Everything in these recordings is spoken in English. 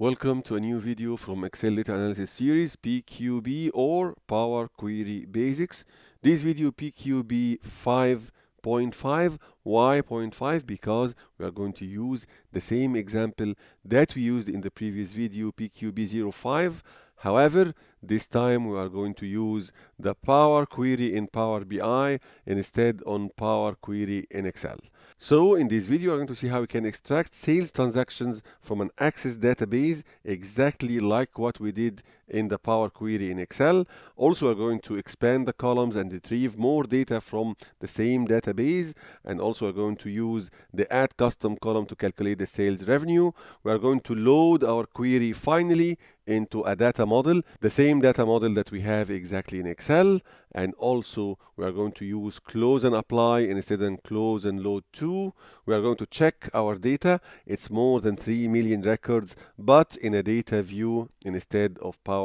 Welcome to a new video from Excel Data Analysis Series PQB or Power Query Basics. This video PQB 5.5. Why 0.5? Because we are going to use the same example that we used in the previous video PQB 05. However, this time we are going to use the Power Query in Power BI instead on Power Query in Excel. So in this video, we're going to see how we can extract sales transactions from an Access database exactly like what we did in the Power Query in Excel. Also, we're going to expand the columns and retrieve more data from the same database. And also, we're going to use the Add Custom column to calculate the sales revenue. We are going to load our query finally into a data model, the same data model that we have exactly in Excel. And also, we are going to use close and apply instead of close and load to. We are going to check our data. It's more than 3 million records, but in a data view instead of Power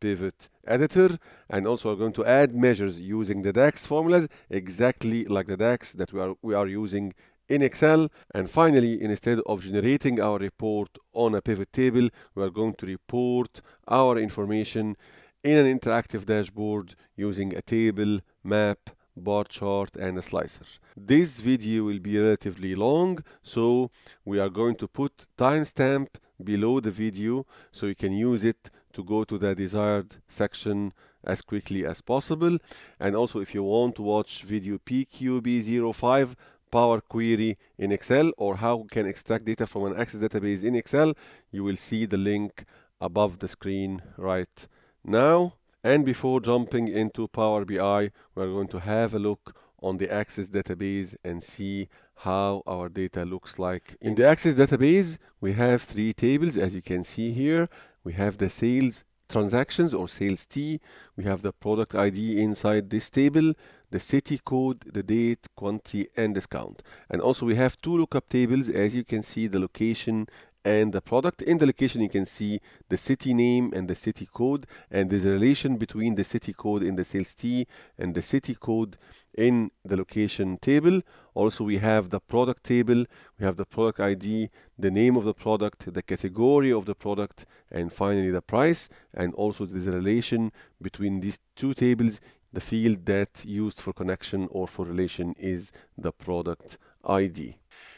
Pivot Editor. And also, we're going to add measures using the DAX formulas, exactly like the DAX that we are, we are using in Excel. And finally, instead of generating our report on a pivot table, we are going to report our information in an interactive dashboard using a table, map, bar chart and a slicer. This video will be relatively long, so we are going to put timestamp below the video so you can use it to go to the desired section as quickly as possible. And also if you want to watch video PQB05 Power Query in Excel or how we can extract data from an Access database in Excel, you will see the link above the screen right now. And before jumping into Power BI, we're going to have a look on the Access database and see how our data looks like. In the Access database, we have three tables as you can see here. We have the sales transactions or sales T. We have the product ID inside this table, the city code, the date, quantity, and discount. And also we have two lookup tables as you can see the location and the product. In the location, you can see the city name and the city code, and there's a relation between the city code in the sales T and the city code in the location table. Also, we have the product table, we have the product ID, the name of the product, the category of the product, and finally the price. And also, there's a relation between these two tables. The field that used for connection or for relation is the product ID.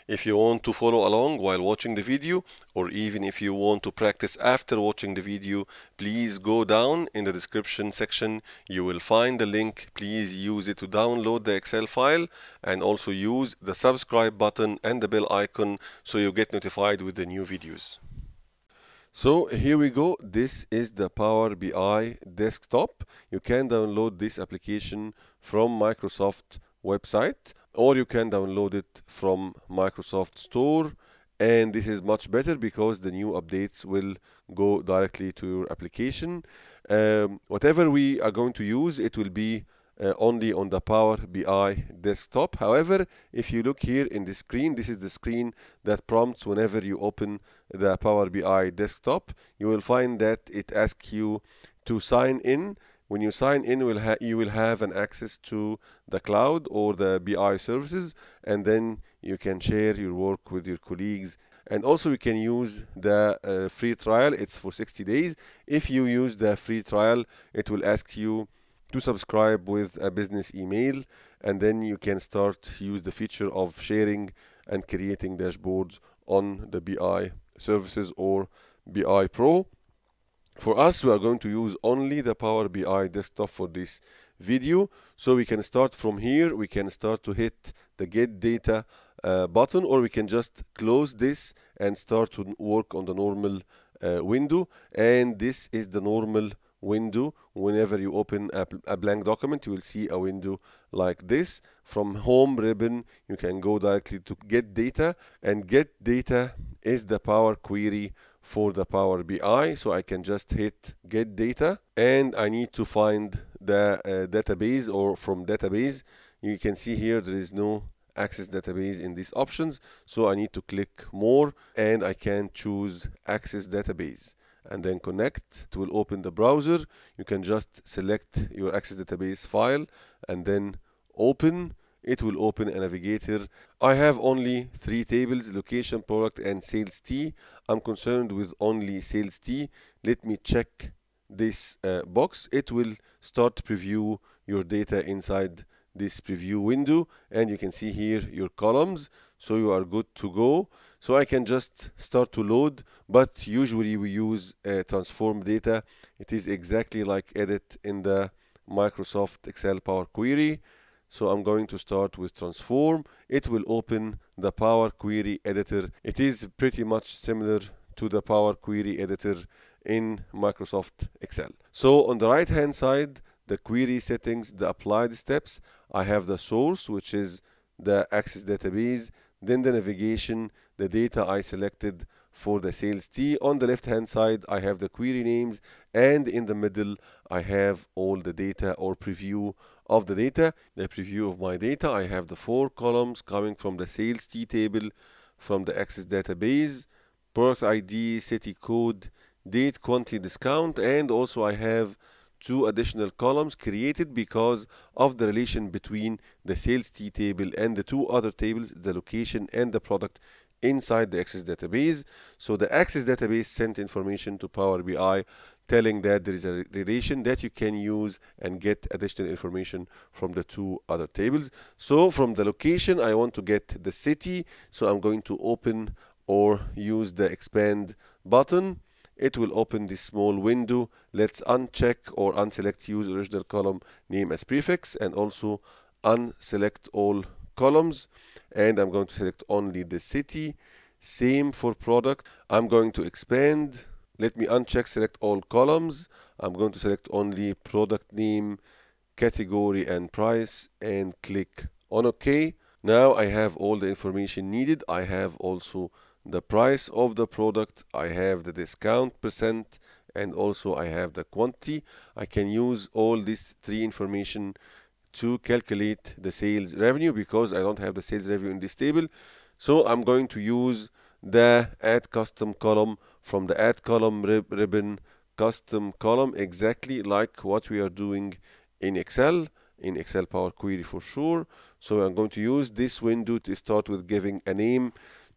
If you want to follow along while watching the video, or even if you want to practice after watching the video, please go down in the description section. You will find the link. Please use it to download the Excel file and also use the subscribe button and the bell icon so you get notified with the new videos. So here we go. This is the Power BI desktop. You can download this application from Microsoft website or you can download it from Microsoft Store and this is much better because the new updates will go directly to your application. Um, whatever we are going to use, it will be uh, only on the Power BI desktop. However, if you look here in the screen, this is the screen that prompts whenever you open the Power BI desktop. You will find that it asks you to sign in when you sign in will you will have an access to the cloud or the BI services and then you can share your work with your colleagues. And also you can use the uh, free trial. It's for 60 days. If you use the free trial it will ask you to subscribe with a business email and then you can start use the feature of sharing and creating dashboards on the BI services or BI Pro for us, we are going to use only the Power BI desktop for this video. So we can start from here. We can start to hit the get data uh, button or we can just close this and start to work on the normal uh, window. And this is the normal window. Whenever you open a, a blank document, you will see a window like this. From home ribbon, you can go directly to get data and get data is the Power Query for the Power BI. So I can just hit get data and I need to find the uh, database or from database. You can see here there is no access database in these options. So I need to click more and I can choose access database and then connect. It will open the browser. You can just select your access database file and then open it will open a navigator. I have only three tables location product and sales T. I'm concerned with only sales T. Let me check this uh, box. It will start preview your data inside this preview window. And you can see here your columns. So you are good to go. So I can just start to load. But usually we use uh, transform data. It is exactly like edit in the Microsoft Excel Power Query so I'm going to start with transform. It will open the Power Query editor. It is pretty much similar to the Power Query editor in Microsoft Excel. So on the right hand side the query settings the applied steps I have the source which is the access database then the navigation the data I selected for the sales T. On the left hand side I have the query names and in the middle I have all the data or preview of the data. The preview of my data. I have the four columns coming from the sales T table from the access database product ID city code date quantity discount and also I have two additional columns created because of the relation between the sales T table and the two other tables, the location and the product inside the Access database. So the Access database sent information to Power BI telling that there is a relation that you can use and get additional information from the two other tables. So from the location, I want to get the city. So I'm going to open or use the expand button it will open this small window let's uncheck or unselect use original column name as prefix and also unselect all columns and I'm going to select only the city same for product. I'm going to expand. Let me uncheck select all columns. I'm going to select only product name category and price and click on OK. Now I have all the information needed. I have also the price of the product. I have the discount percent and also I have the quantity. I can use all these three information to calculate the sales revenue because I don't have the sales revenue in this table. So I'm going to use the add custom column from the add column rib ribbon custom column exactly like what we are doing in Excel in Excel Power Query for sure. So I'm going to use this window to start with giving a name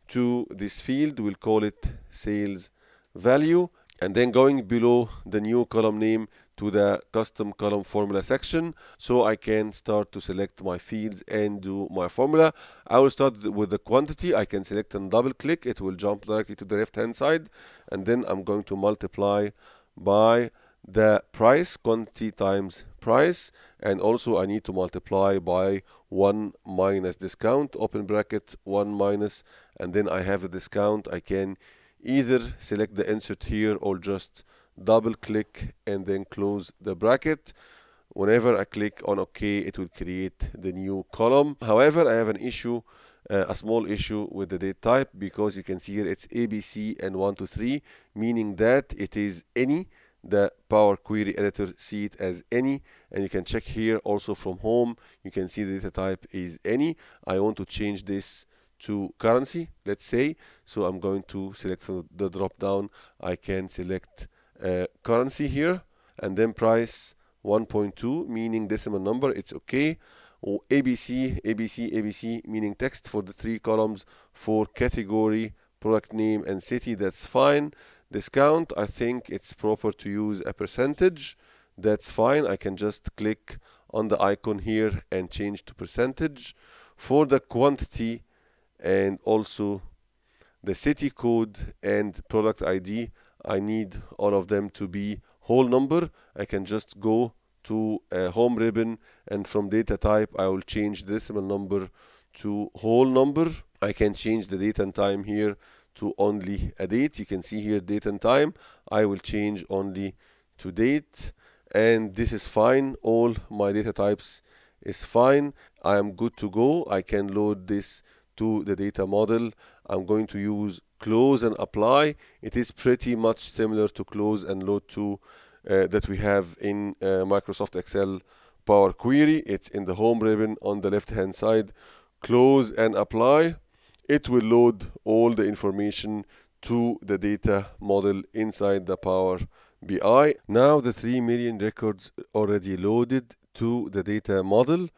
to this field. We'll call it sales value. And then going below the new column name to the custom column formula section so I can start to select my fields and do my formula. I will start with the quantity. I can select and double click. It will jump directly to the left hand side. And then I'm going to multiply by the price quantity times price. And also I need to multiply by 1 minus discount open bracket 1 minus. And then I have the discount. I can either select the insert here or just double click and then close the bracket. Whenever I click on OK it will create the new column. However I have an issue uh, a small issue with the date type because you can see here it's ABC and 1 to 3 meaning that it is any. The Power Query Editor see it as any and you can check here also from home. You can see the data type is any. I want to change this to currency let's say. So I'm going to select the drop down. I can select uh, currency here and then price 1.2 meaning decimal number it's okay. Or ABC ABC ABC meaning text for the three columns for category product name and city that's fine. Discount I think it's proper to use a percentage that's fine. I can just click on the icon here and change to percentage. For the quantity and also the city code and product ID I need all of them to be whole number. I can just go to a home ribbon and from data type I will change decimal number to whole number. I can change the date and time here to only a date. You can see here date and time. I will change only to date and this is fine. All my data types is fine. I am good to go. I can load this to the data model. I'm going to use close and apply it is pretty much similar to close and load to uh, that we have in uh, Microsoft Excel Power Query. It's in the home ribbon on the left hand side. Close and apply. It will load all the information to the data model inside the Power BI. Now the 3 million records already loaded to the data model.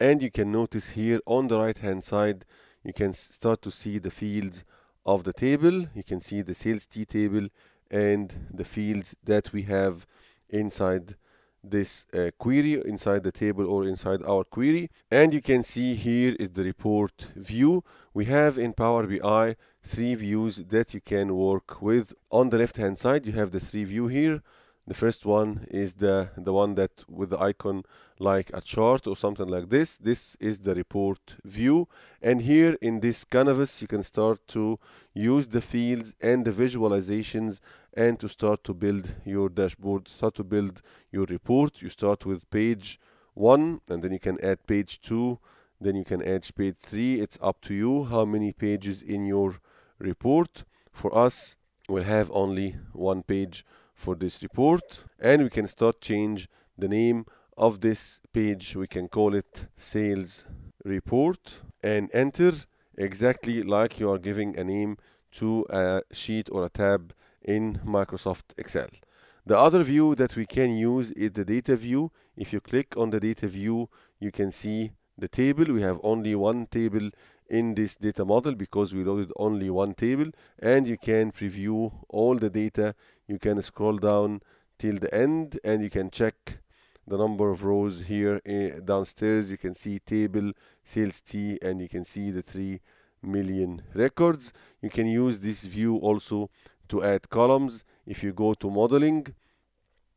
And you can notice here on the right hand side you can start to see the fields of the table. You can see the sales T table and the fields that we have inside this uh, query inside the table or inside our query. And you can see here is the report view. We have in Power BI three views that you can work with. On the left hand side you have the three view here the first one is the the one that with the icon like a chart or something like this. This is the report view. And here in this canvas you can start to use the fields and the visualizations and to start to build your dashboard start to build your report. You start with page one and then you can add page two then you can add page three. It's up to you how many pages in your report. For us we'll have only one page for this report and we can start change the name of this page we can call it sales report and enter exactly like you are giving a name to a sheet or a tab in Microsoft Excel. The other view that we can use is the data view. If you click on the data view, you can see the table. We have only one table in this data model because we loaded only one table and you can preview all the data you can scroll down till the end and you can check the number of rows here uh, downstairs. You can see table sales T and you can see the 3 million records. You can use this view also to add columns. If you go to modeling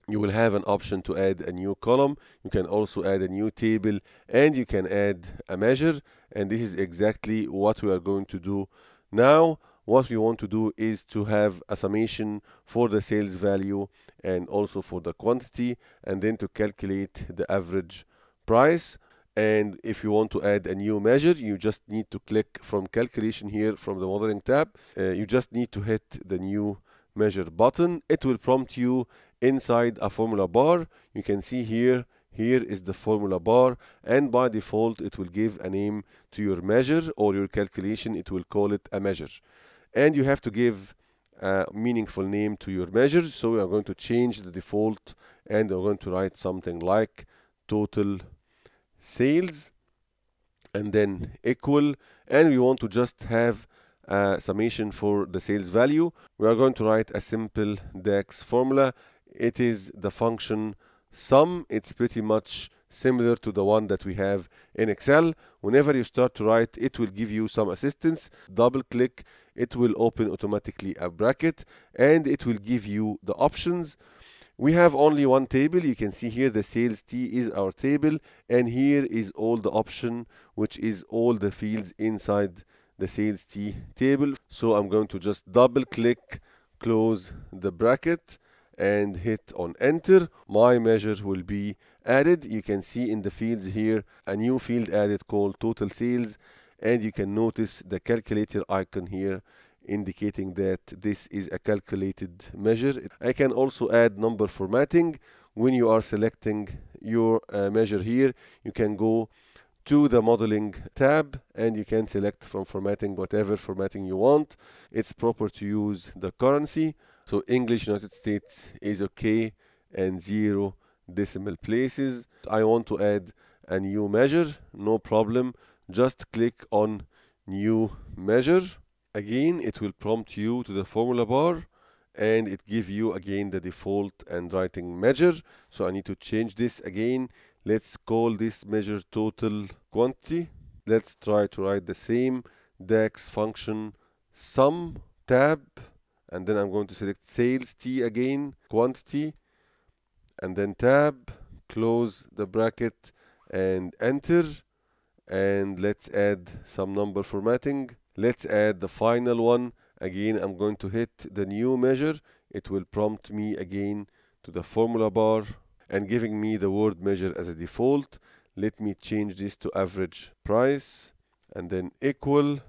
you will have an option to add a new column. You can also add a new table and you can add a measure. And this is exactly what we are going to do now what we want to do is to have a summation for the sales value and also for the quantity and then to calculate the average price. And if you want to add a new measure you just need to click from calculation here from the modeling tab. Uh, you just need to hit the new measure button. It will prompt you inside a formula bar. You can see here here is the formula bar and by default it will give a name to your measure or your calculation. It will call it a measure and you have to give a meaningful name to your measures. So we are going to change the default and we're going to write something like total sales and then equal. And we want to just have a summation for the sales value. We are going to write a simple DAX formula. It is the function sum. It's pretty much similar to the one that we have in Excel. Whenever you start to write it will give you some assistance. Double click it will open automatically a bracket and it will give you the options. We have only one table. You can see here the sales T is our table and here is all the option which is all the fields inside the sales T table. So I'm going to just double click close the bracket and hit on enter. My measure will be added. You can see in the fields here a new field added called total sales. And you can notice the calculator icon here indicating that this is a calculated measure. I can also add number formatting. When you are selecting your uh, measure here you can go to the modeling tab and you can select from formatting whatever formatting you want. It's proper to use the currency. So English United States is okay and zero decimal places. I want to add a new measure. No problem. Just click on new measure. Again it will prompt you to the formula bar and it gives you again the default and writing measure. So I need to change this again. Let's call this measure total quantity. Let's try to write the same DAX function sum tab and then I'm going to select sales T again quantity and then tab close the bracket and enter and let's add some number formatting. Let's add the final one. Again I'm going to hit the new measure. It will prompt me again to the formula bar and giving me the word measure as a default. Let me change this to average price and then equal.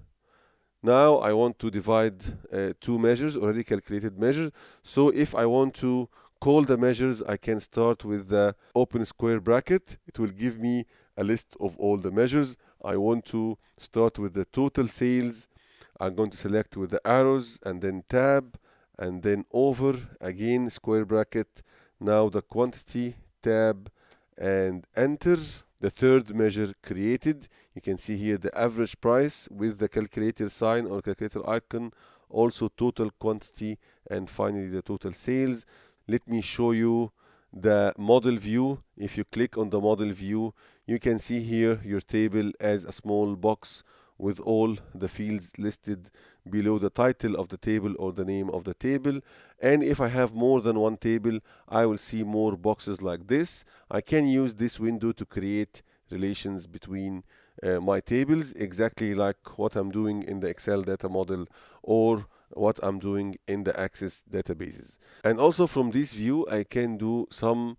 Now I want to divide uh, two measures already calculated measures so if I want to call the measures I can start with the open square bracket. It will give me a list of all the measures. I want to start with the total sales. I'm going to select with the arrows and then tab and then over. Again square bracket. Now the quantity tab and enter. The third measure created. You can see here the average price with the calculator sign or calculator icon. Also total quantity and finally the total sales let me show you the model view. If you click on the model view you can see here your table as a small box with all the fields listed below the title of the table or the name of the table. And if I have more than one table I will see more boxes like this. I can use this window to create relations between uh, my tables exactly like what I'm doing in the Excel data model or what I'm doing in the Access databases. And also from this view I can do some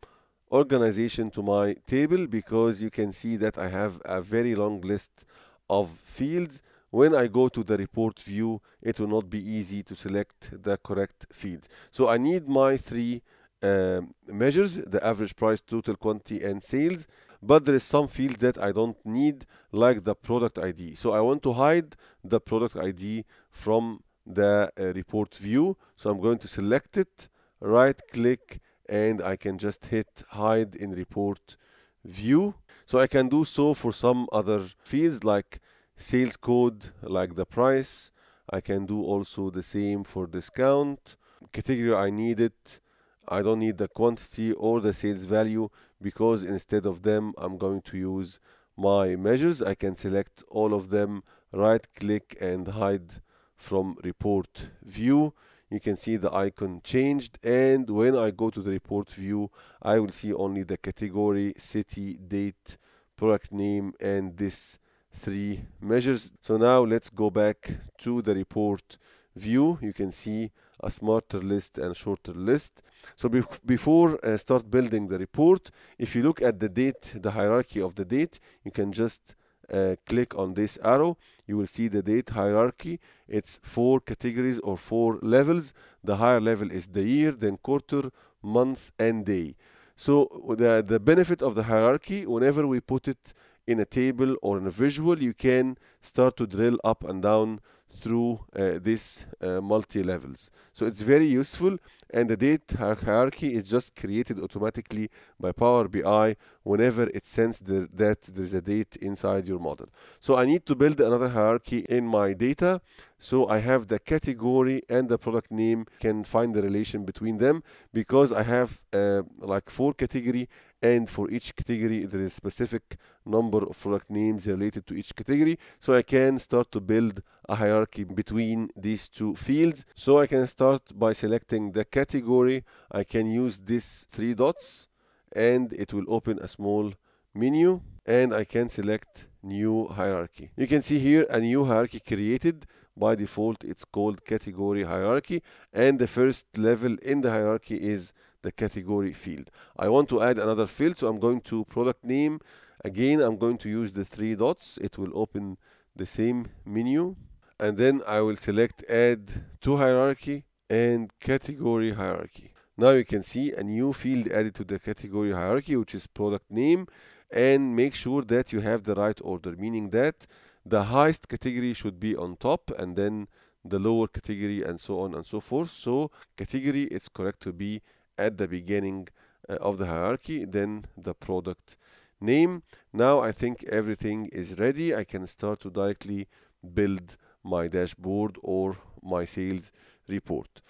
organization to my table because you can see that I have a very long list of fields. When I go to the report view it will not be easy to select the correct fields. So I need my three uh, measures the average price total quantity and sales. But there is some field that I don't need like the product ID so I want to hide the product ID from the uh, report view. So I'm going to select it right click and I can just hit hide in report view. So I can do so for some other fields like sales code like the price. I can do also the same for discount. Category I need it. I don't need the quantity or the sales value because instead of them I'm going to use my measures. I can select all of them right click and hide from report view. You can see the icon changed and when I go to the report view I will see only the category city date product name and this three measures. So now let's go back to the report view. You can see a smarter list and shorter list. So be before uh, start building the report if you look at the date the hierarchy of the date you can just uh, click on this arrow you will see the date hierarchy. It's four categories or four levels. The higher level is the year then quarter month and day. So the the benefit of the hierarchy whenever we put it in a table or in a visual you can start to drill up and down through uh, this uh, multi levels so it's very useful and the date hierarchy is just created automatically by Power BI whenever it sends the, that there's a date inside your model. So I need to build another hierarchy in my data. So I have the category and the product name can find the relation between them because I have uh, like four category and for each category there is specific number of product names related to each category. So I can start to build a hierarchy between these two fields. So I can start by selecting the category. I can use these three dots and it will open a small menu and I can select new hierarchy. You can see here a new hierarchy created. By default it's called category hierarchy and the first level in the hierarchy is the category field. I want to add another field so I'm going to product name. Again I'm going to use the three dots. It will open the same menu. And then I will select add to hierarchy and category hierarchy. Now you can see a new field added to the category hierarchy which is product name. And make sure that you have the right order meaning that the highest category should be on top and then the lower category and so on and so forth. So category it's correct to be at the beginning uh, of the hierarchy then the product name. Now I think everything is ready. I can start to directly build my dashboard or my sales report.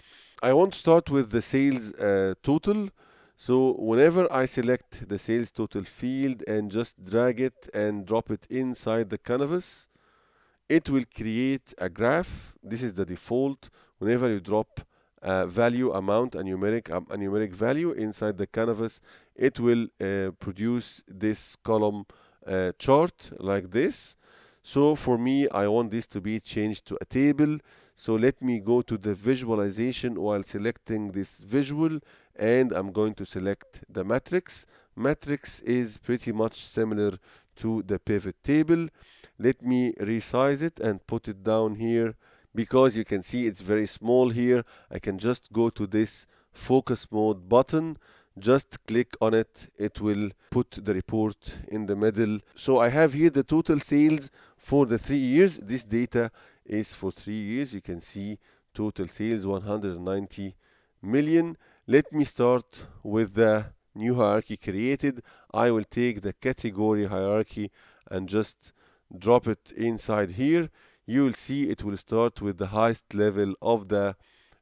I want to start with the sales uh, total. So whenever I select the sales total field and just drag it and drop it inside the canvas it will create a graph. This is the default. Whenever you drop uh, value amount a numeric um, a numeric value inside the canvas. It will uh, produce this column uh, chart like this. So for me I want this to be changed to a table. So let me go to the visualization while selecting this visual and I'm going to select the matrix. Matrix is pretty much similar to the pivot table. Let me resize it and put it down here because you can see it's very small here. I can just go to this focus mode button. Just click on it. It will put the report in the middle. So I have here the total sales for the three years. This data is for three years. You can see total sales 190 million. Let me start with the new hierarchy created. I will take the category hierarchy and just drop it inside here you will see it will start with the highest level of the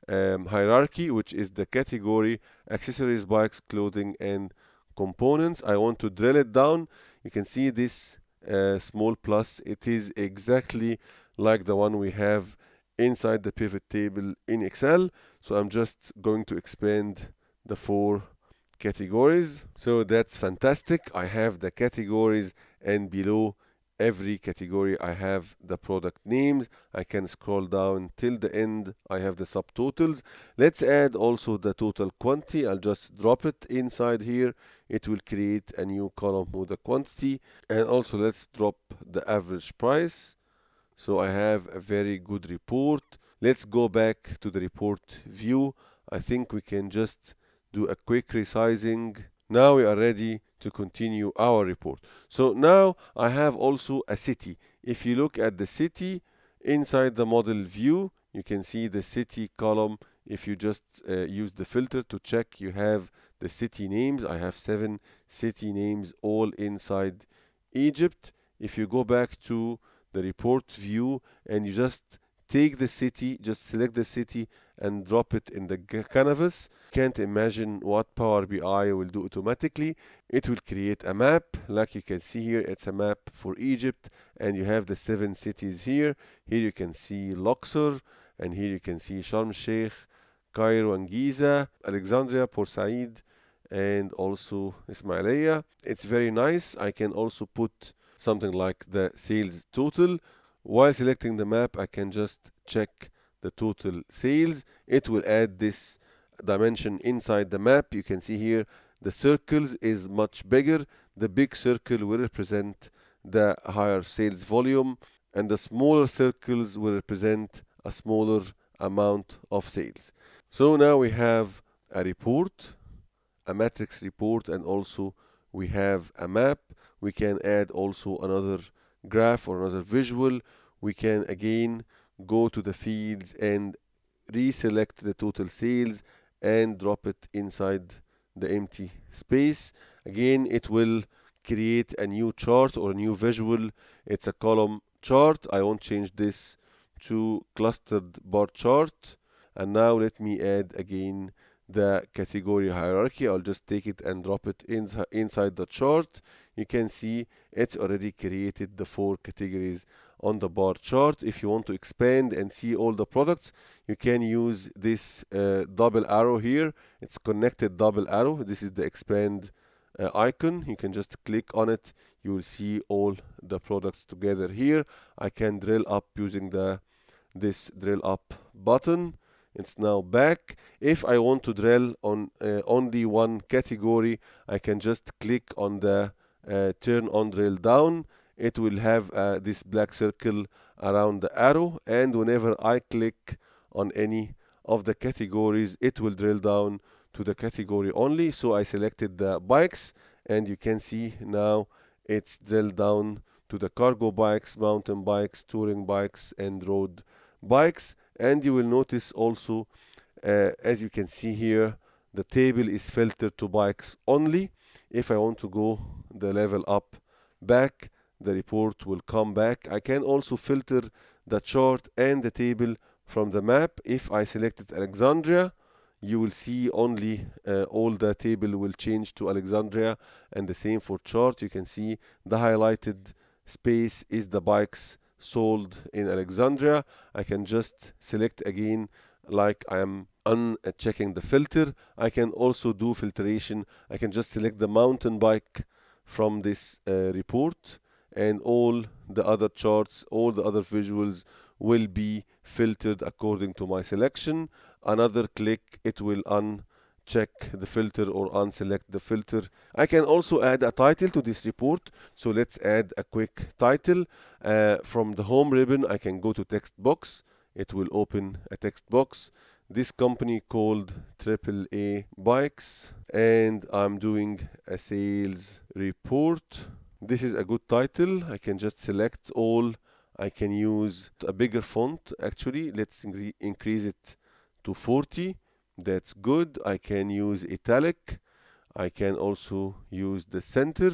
um, hierarchy which is the category accessories bikes clothing and components. I want to drill it down. You can see this uh, small plus. It is exactly like the one we have inside the pivot table in Excel. So I'm just going to expand the four categories. So that's fantastic. I have the categories and below every category I have the product names. I can scroll down till the end. I have the subtotals. Let's add also the total quantity. I'll just drop it inside here. It will create a new column with the quantity. And also let's drop the average price. So I have a very good report. Let's go back to the report view. I think we can just do a quick resizing now we are ready to continue our report. So now I have also a city. If you look at the city inside the model view you can see the city column. If you just uh, use the filter to check you have the city names. I have seven city names all inside Egypt. If you go back to the report view and you just take the city just select the city and drop it in the canvas can't imagine what Power BI will do automatically. It will create a map. Like you can see here it's a map for Egypt and you have the seven cities here. Here you can see Luxor and here you can see Sharm Sheikh Cairo and Giza Alexandria Port Said and also Ismailia. It's very nice. I can also put something like the sales total. While selecting the map I can just check the total sales. It will add this dimension inside the map. You can see here the circles is much bigger. The big circle will represent the higher sales volume and the smaller circles will represent a smaller amount of sales. So now we have a report a matrix report and also we have a map. We can add also another graph or another visual. We can again go to the fields and reselect the total sales and drop it inside the empty space. Again it will create a new chart or a new visual. It's a column chart. I won't change this to clustered bar chart. And now let me add again the category hierarchy. I'll just take it and drop it inside the chart. You can see it's already created the four categories on the bar chart. If you want to expand and see all the products you can use this uh, double arrow here. It's connected double arrow. This is the expand uh, icon. You can just click on it. You will see all the products together here. I can drill up using the this drill up button. It's now back. If I want to drill on uh, only one category I can just click on the uh, turn on drill down it will have uh, this black circle around the arrow and whenever I click on any of the categories it will drill down to the category only. So I selected the bikes and you can see now it's drilled down to the cargo bikes mountain bikes touring bikes and road bikes. And you will notice also uh, as you can see here the table is filtered to bikes only. If I want to go the level up back the report will come back. I can also filter the chart and the table from the map. If I selected Alexandria, you will see only uh, all the table will change to Alexandria and the same for chart. You can see the highlighted space is the bikes sold in Alexandria. I can just select again like I am unchecking the filter. I can also do filtration. I can just select the mountain bike from this uh, report and all the other charts all the other visuals will be filtered according to my selection. Another click it will uncheck the filter or unselect the filter. I can also add a title to this report so let's add a quick title. Uh, from the home ribbon I can go to text box. It will open a text box. This company called AAA bikes and I'm doing a sales report this is a good title. I can just select all. I can use a bigger font actually. Let's increase it to 40 that's good. I can use italic. I can also use the center.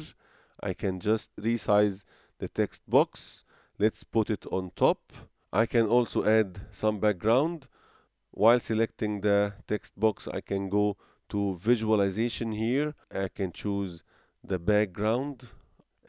I can just resize the text box. Let's put it on top. I can also add some background. While selecting the text box I can go to visualization here. I can choose the background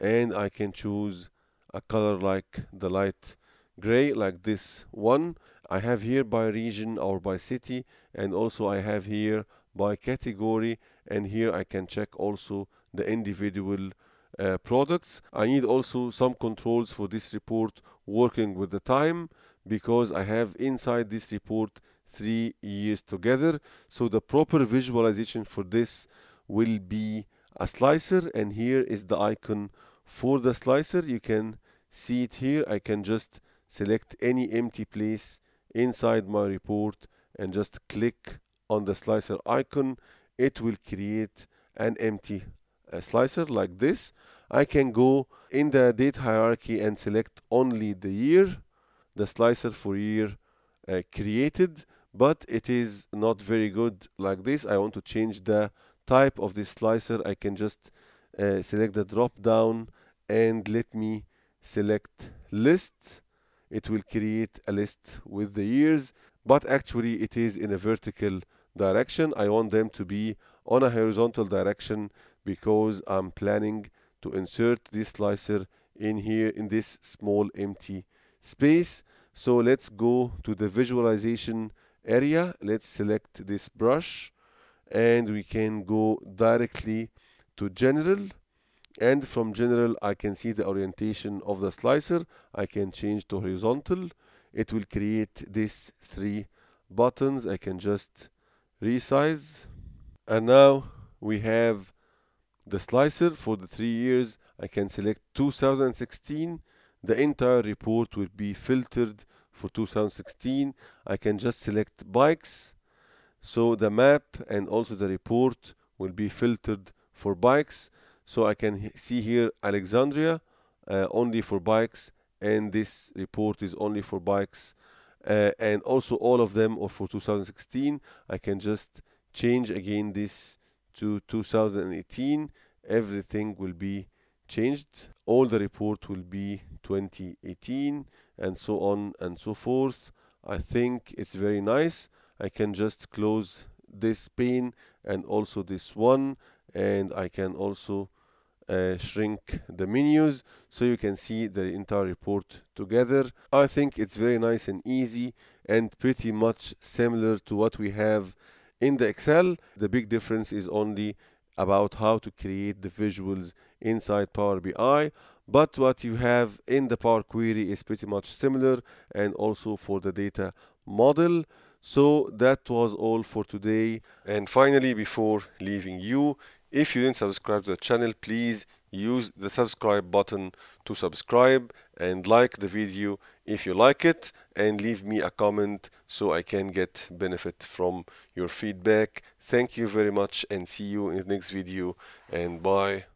and I can choose a color like the light gray like this one I have here by region or by city and also I have here by category and here I can check also the individual uh, products. I need also some controls for this report working with the time because I have inside this report three years together. So the proper visualization for this will be a slicer and here is the icon for the slicer. You can see it here. I can just select any empty place inside my report and just click on the slicer icon. It will create an empty a slicer like this I can go in the date hierarchy and select only the year the slicer for year uh, created but it is not very good like this I want to change the type of this slicer I can just uh, select the drop down and let me select list it will create a list with the years but actually it is in a vertical direction. I want them to be on a horizontal direction because I'm planning to insert this slicer in here in this small empty space. So let's go to the visualization area. Let's select this brush and we can go directly to general and from general I can see the orientation of the slicer. I can change to horizontal. It will create these three buttons. I can just resize. And now we have the slicer. For the three years I can select 2016 the entire report will be filtered for 2016 I can just select bikes. So the map and also the report will be filtered for bikes so I can see here Alexandria uh, only for bikes and this report is only for bikes uh, and also all of them are for 2016 I can just change again this to 2018 everything will be changed. All the report will be 2018 and so on and so forth. I think it's very nice. I can just close this pane and also this one and I can also uh, shrink the menus so you can see the entire report together. I think it's very nice and easy and pretty much similar to what we have in the Excel. The big difference is only about how to create the visuals inside Power BI but what you have in the Power Query is pretty much similar and also for the data model. So that was all for today. And finally before leaving you if you didn't subscribe to the channel please use the subscribe button to subscribe and like the video if you like it and leave me a comment so I can get benefit from your feedback. Thank you very much and see you in the next video and bye.